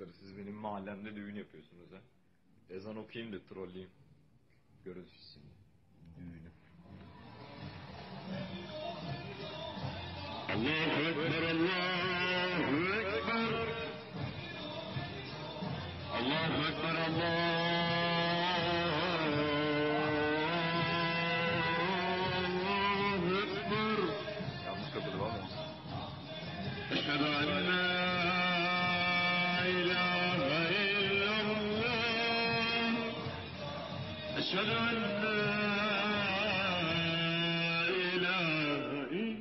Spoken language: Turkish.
çocukları siz benim mahallemde düğün yapıyorsunuz ha. Ezan okuyayım da trolleyeyim. Görürüz şimdi. Düğünü. Allahu Ekber, Allahu Ekber. Allahu Ekber, Allahu Ekber. Yanlış kapıda var mı? Eşhedü en أشهد أن لا إله إلا